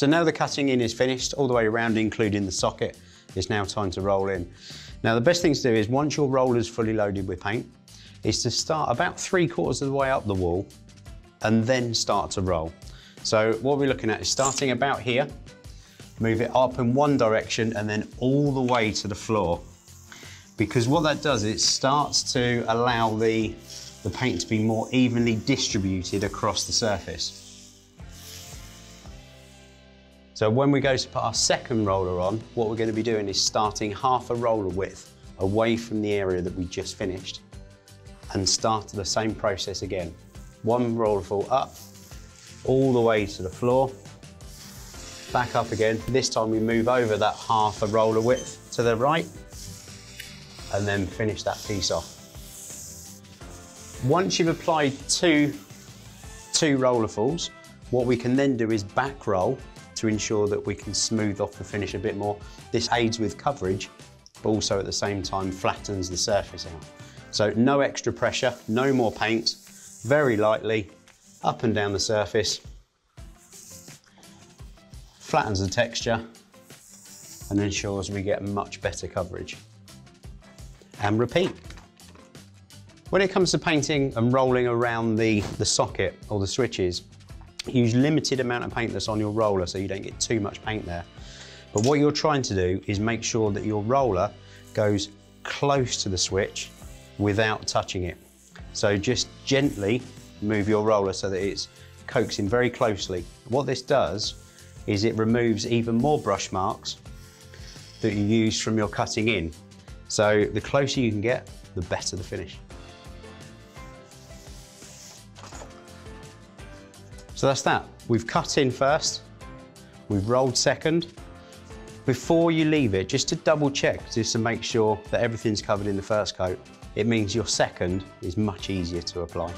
So now the cutting in is finished, all the way around, including the socket. It's now time to roll in. Now the best thing to do is once your roller's fully loaded with paint, is to start about three quarters of the way up the wall and then start to roll. So what we're looking at is starting about here, move it up in one direction and then all the way to the floor. Because what that does, is it starts to allow the, the paint to be more evenly distributed across the surface. So when we go to put our second roller on, what we're going to be doing is starting half a roller width away from the area that we just finished and start the same process again. One rollerful up, all the way to the floor, back up again. This time we move over that half a roller width to the right and then finish that piece off. Once you've applied two, two rollerfuls, what we can then do is back roll to ensure that we can smooth off the finish a bit more. This aids with coverage, but also at the same time flattens the surface out. So no extra pressure, no more paint, very lightly, up and down the surface, flattens the texture and ensures we get much better coverage. And repeat. When it comes to painting and rolling around the, the socket or the switches, Use limited amount of paint that's on your roller so you don't get too much paint there. But what you're trying to do is make sure that your roller goes close to the switch without touching it. So just gently move your roller so that it's coaxing very closely. What this does is it removes even more brush marks that you use from your cutting in. So the closer you can get, the better the finish. So that's that. We've cut in first, we've rolled second. Before you leave it, just to double check, just to make sure that everything's covered in the first coat, it means your second is much easier to apply.